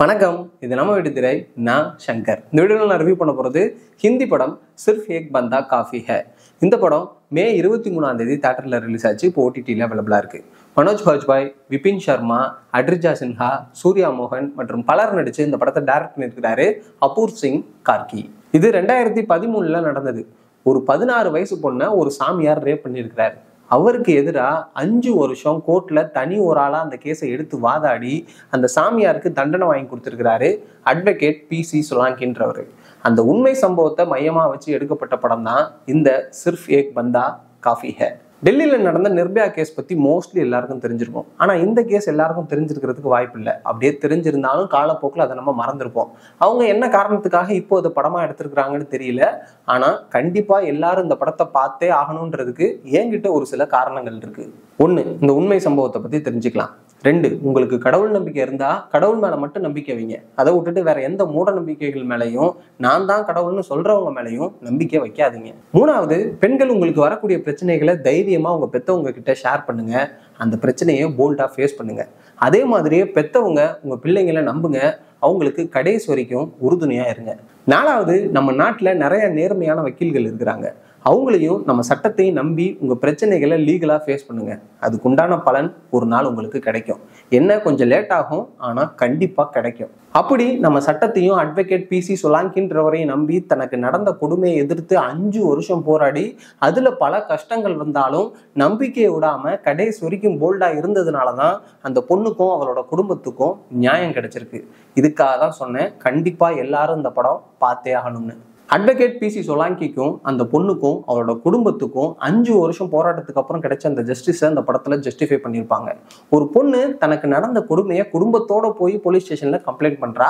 வணக்கம். இது நம்ம வீட்டு திரை நான் சங்கர். இந்த வீடியோவில் நான் ரிவ்யூ பண்ண போகிறது ஹிந்தி படம் சிர்ஃப் ஏக் பந்தா காஃபி ஹே. இந்த படம் மே இருபத்தி மூணாம் தேதி தேட்டரில் ரிலீஸ் ஆச்சு. இப்போ ஓடிடியில் அவைலபிளாக இருக்குது மனோஜ் பாஜ்பாய் விபின் சர்மா அட்ரிஜா சின்ஹா சூர்யா மோகன் மற்றும் பலர் நடித்து இந்த படத்தை டைரக்ட் பண்ணியிருக்கிறாரு அபூர் சிங் கார்கி. இது ரெண்டாயிரத்தி பதிமூணில் நடந்தது. ஒரு பதினாறு வயசு பொண்ணை ஒரு சாமியார் ரேப் பண்ணியிருக்கிறாரு. அவருக்கு எதிராக அஞ்சு வருஷம் கோர்ட்டில் தனி ஒரு ஆளாக அந்த கேஸை எடுத்து வாதாடி அந்த சாமியாருக்கு தண்டனை வாங்கி கொடுத்துருக்கிறாரு. அட்வொகேட் பி சி சுலாங்கின்றவர். அந்த உண்மை சம்பவத்தை மையமாக வச்சு எடுக்கப்பட்ட படம் தான் இந்த சிர்ஃப் ஏக் பந்தா காஃபி ஹே. டெல்லியில் நடந்த நிர்பயா கேஸ் பற்றி மோஸ்ட்லி எல்லாருக்கும் தெரிஞ்சிருக்கும். ஆனால் இந்த கேஸ் எல்லாருக்கும் தெரிஞ்சிருக்கிறதுக்கு வாய்ப்பு இல்லை. அப்படியே தெரிஞ்சிருந்தாலும் காலப்போக்கில் அதை நம்ம மறந்துருப்போம். அவங்க என்ன காரணத்துக்காக இப்போ அதை படமாக எடுத்திருக்கிறாங்கன்னு தெரியல. ஆனால் கண்டிப்பாக எல்லாரும் இந்த படத்தை பார்த்தே ஆகணுன்றதுக்கு என்கிட்ட ஒரு சில காரணங்கள் இருக்கு. ஒன்று இந்த உண்மை சம்பவத்தை பற்றி தெரிஞ்சுக்கலாம். ரெண்டு உங்களுக்கு கடவுள் நம்பிக்கை இருந்தா கடவுள் மேல மட்டும் நம்பிக்கை வைங்க. அதை விட்டுட்டு வேற எந்த மூட நம்பிக்கைகள் மேலையும் நான் தான் கடவுள்னு சொல்றவங்க மேலையும் நம்பிக்கை வைக்காதீங்க. மூணாவது பெண்கள் உங்களுக்கு வரக்கூடிய பிரச்சனைகளை தைரியமா உங்க பெத்தவங்க கிட்ட ஷேர் பண்ணுங்க. அந்த பிரச்சனையை போல்டா ஃபேஸ் பண்ணுங்க. அதே மாதிரியே பெத்தவங்க உங்க பிள்ளைங்களை நம்புங்க. அவங்களுக்கு கடைசி வரைக்கும் உறுதுணையா இருங்க. நாலாவது நம்ம நாட்டில் நிறைய நேர்மையான வக்கீல்கள் இருக்கிறாங்க. அவங்களையும் நம்ம சட்டத்தையும் நம்பி உங்கள் பிரச்சனைகளை லீகலாக ஃபேஸ் பண்ணுங்கள் அதுக்குண்டான பலன் ஒரு நாள் உங்களுக்கு கிடைக்கும். என்ன கொஞ்சம் லேட் ஆகும் ஆனால் கண்டிப்பாக கிடைக்கும். அப்படி நம்ம சட்டத்தையும் அட்வொகேட் பிசி சொலாங்கின்றவரையும் நம்பி தனக்கு நடந்த கொடுமையை எதிர்த்து அஞ்சு வருஷம் போராடி அதில் பல கஷ்டங்கள் வந்தாலும் நம்பிக்கையை விடாமல் கடைசி வரைக்கும் போல்டாக இருந்ததுனால தான் அந்த பொண்ணுக்கும் அவளோட குடும்பத்துக்கும் நியாயம் கிடைச்சிருக்கு. இதுக்காக தான் சொன்னேன். கண்டிப்பாக எல்லாரும் இந்த படம் பார்த்தே ஆகணும்னு. அட்வொகேட் பிசி சொலாங்கிக்கும் அந்த பொண்ணுக்கும் அவரோட குடும்பத்துக்கும் அஞ்சு வருஷம் போராட்டத்துக்கு அப்புறம் கிடைச்ச அந்த ஜஸ்டிஸை அந்த படத்துல ஜஸ்டிஃபை பண்ணியிருப்பாங்க. ஒரு பொண்ணு தனக்கு நடந்த கொடுமையை குடும்பத்தோட போய் போலீஸ் ஸ்டேஷன்ல கம்ப்ளைண்ட் பண்றா.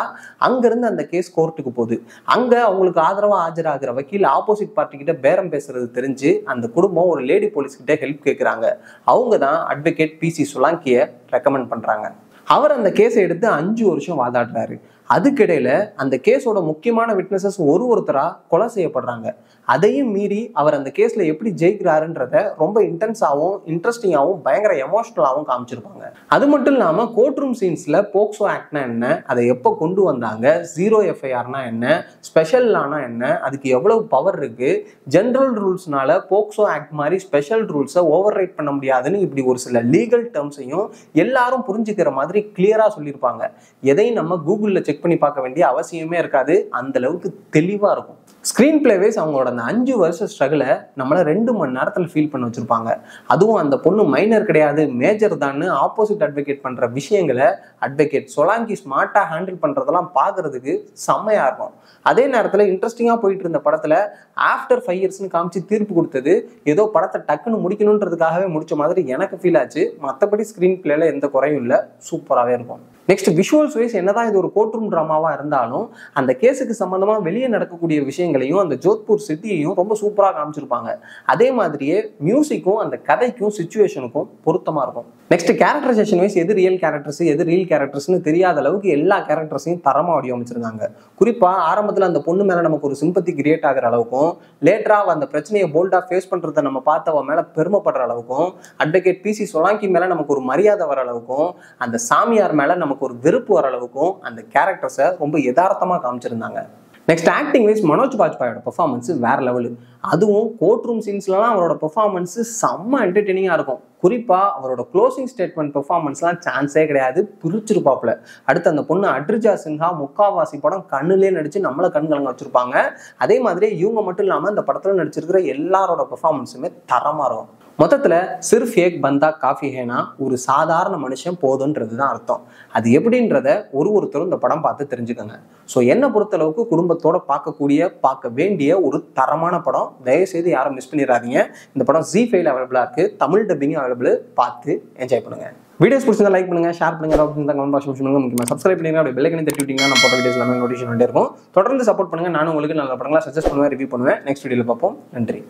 அங்கிருந்து அந்த கேஸ் கோர்ட்டுக்கு போகுது. அங்க அவங்களுக்கு ஆதரவா ஆஜராகிற வக்கீல் ஆப்போசிட் பார்ட்டி கிட்ட பேரம் பேசுறது தெரிஞ்சு அந்த குடும்பம் ஒரு லேடி போலீஸ் கிட்ட ஹெல்ப் கேட்குறாங்க அவங்க தான் அட்வொகேட் பிசி சொலாங்கியை ரெக்கமெண்ட் பண்றாங்க. அவர் அந்த கேஸை எடுத்து அஞ்சு வருஷம் வாதாடுறாரு. அதுக்கிடையில அந்த கேஸோட முக்கியமான விட்னஸஸ் ஒரு ஒருத்தரா கொலை செய்யப்படுறாங்க. அதையும் மீறி அவர் அந்த கேஸ்ல எப்படி ஜெயிக்கிறாருன்றத ரொம்ப இன்டென்ஸாகவும் இன்ட்ரெஸ்டிங்காகவும் பயங்கர எமோஷனலாகவும் காமிச்சிருப்பாங்க. அது மட்டும் இல்லாமல் கோர்ட் ரூம் சீன்ஸ்ல போக்சோ ஆக்ட்னா என்ன அதை எப்போ கொண்டு வந்தாங்க ஜீரோ எஃப்ஐஆர்னா என்ன ஸ்பெஷல் லானா என்ன அதுக்கு எவ்வளவு பவர் இருக்கு ஜென்ரல் ரூல்ஸ்னால போக்சோ ஆக்ட் மாதிரி ஸ்பெஷல் ரூல்ஸை ஓவர் ரைட் பண்ண முடியாதுன்னு இப்படி ஒரு சில லீகல் டேர்ம்ஸையும் எல்லாரும் புரிஞ்சுக்கிற மாதிரி கிளியரா சொல்லியிருப்பாங்க. எதையும் நம்ம கூகுளில் செக் பண்ணி பார்க்க வேண்டிய அவசியமே இருக்காது. அந்த அளவுக்கு தெளிவாக இருக்கும். ஸ்க்ரீன் பிளேவேஸ் அவங்களோட அந்த அஞ்சு வருஷ ஸ்ட்ரகிளை நம்மளை ரெண்டு மணி நேரத்தில் ஃபீல் பண்ண வச்சுருப்பாங்க. அதுவும் அந்த பொண்ணு மைனர் கிடையாது மேஜர் தான் ஆப்போசிட் அட்வொகேட் பண்ணுற விஷயங்களை அட்வொகேட் சொலாங்கி ஸ்மார்ட்டாக ஹேண்டில் பண்ணுறதெல்லாம் பார்க்கறதுக்கு செம்மையாக இருக்கும். அதே நேரத்தில் இன்ட்ரெஸ்டிங்காக போயிட்டு இருந்த படத்தில் ஆஃப்டர் ஃபைவ் இயர்ஸ்னு காமிச்சு தீர்ப்பு கொடுத்தது ஏதோ படத்தை டக்குன்னு முடிக்கணுன்றதுக்காகவே முடிச்ச மாதிரி எனக்கு ஃபீல் ஆச்சு. மற்றபடி ஸ்க்ரீன் பிளேல எந்த குறையும் இல்லை. சூப்பராகவே இருக்கும். நெக்ஸ்ட் விஷுவல்ஸ் வைஸ் என்னதான் இது ஒரு கோர்ட் ரூம் இருந்தாலும் அந்த கேஸுக்கு சம்மந்தமாக வெளியே நடக்கக்கூடிய விஷயங்களையும் அந்த ஜோத்பூர் சிட்டியையும் ரொம்ப சூப்பராக காமிச்சிருப்பாங்க. அதே மாதிரியே மியூசிக்கும் அந்த கதைக்கும் சுச்சுவேஷனுக்கும் பொருத்தமாக இருக்கும். நெக்ஸ்ட் கேரக்டரைசேஷன் வைஸ் எது ரியல் கேரக்டர்ஸ் எது ரியல் கேரக்டர்ஸ்னு தெரியாத அளவுக்கு எல்லா கேரக்டர்ஸையும் தரமாக வடிவமைச்சிருந்தாங்க. குறிப்பாக ஆரம்பத்தில் அந்த பொண்ணு மேலே நமக்கு ஒரு சிம்பத்தி கிரியேட் ஆகிற அளவுக்கும் லேட்டராக அந்த பிரச்சனையை போல்டாக ஃபேஸ் பண்ணுறதை நம்ம பார்த்தவ மேலே பெருமைப்படுற அளவுக்கும் அட்வொகேட் பிசி சொலாங்கி மேலே நமக்கு ஒரு மரியாதை வர அளவுக்கும் அந்த சாமியார் மேலே நமக்கு ஒரு வெறுப்பு வர அளவுக்கும் அந்த கேரக்டர்ஸை ரொம்ப யதார்த்தமாக காமிச்சிருந்தாங்க. நெக்ஸ்ட் ஆக்டிங் வைஸ் மனோஜ் பாஜ்பாயோட பெர்ஃபார்மன்ஸ் வேற லெவலு அதுவும் கோர்ட் ரூம் சீன்ஸ்லலாம் அவரோட பெர்ஃபார்மன்ஸ் செம்ம என்டர்டெய்னிங்காக இருக்கும். குறிப்பாக அவரோட க்ளோசிங் ஸ்டேட்மெண்ட் பெர்ஃபார்மன்ஸ்லாம் சான்ஸே கிடையாது. பிரிச்சிருப்பாப்புல. அடுத்து அந்த பொண்ணு அட்ரிஜா சின்ஹா முக்காவாசி படம் கண்ணுலேயே நடிச்சு நம்மளை கண் கலங்க வச்சிருப்பாங்க. அதே மாதிரி இவங்க மட்டும் இல்லாமல் இந்த படத்தில் நடிச்சிருக்கிற எல்லாரோட பெர்ஃபார்மன்ஸுமே தரமாக இருக்கும். மொத்தத்தில் சிர்ஃப் ஏக் பந்தா காஃபி ஹேனா ஒரு சாதாரண மனுஷன் போதுன்றது தான் அர்த்தம். அது எப்படின்றத ஒரு ஒருத்தரும் இந்த படம் பார்த்து தெரிஞ்சுக்கோங்க. ஸோ என்னை பொறுத்தளவுக்கு குடும்பத்தோட பார்க்கக்கூடிய பார்க்க வேண்டிய ஒரு தரமான படம். தயவுசெய்து யாரும் மிஸ் பண்ணிடாதீங்க. இந்த படம் ஜி ஃபைல் அவைலபிளாக இருக்குது தமிழ் டப்பிங் அவைலபிள் பார்த்து என்ஜாய் பண்ணுங்கள் வீடியோஸ் பிடிச்சிருந்தா லைக் பண்ணுங்க ஷேர் பண்ணுங்க. டவுட் கமெண்ட் பாக்ஸ் பண்ணுங்க. முக்கியமாக சப்ஸ்கிரைப் பண்ணுங்க அப்படி பெல்லைக்கனே தட்டி விட்டீங்கன்னா நான் போட்ட வீடியோஸ் எல்லாமே நோட்டிஃபிகேஷன் வந்துட்டே இருக்கும். தொடர்ந்து சப்போர்ட் பண்ணுங்க. நானும் உங்களுக்கு நல்ல படங்களா சஜஸ்ட் பண்ணுவேன் ரிவ்யூ பண்ணுவேன். நெக்ஸ்ட் வீடியோவில் பார்ப்போம். நன்றி.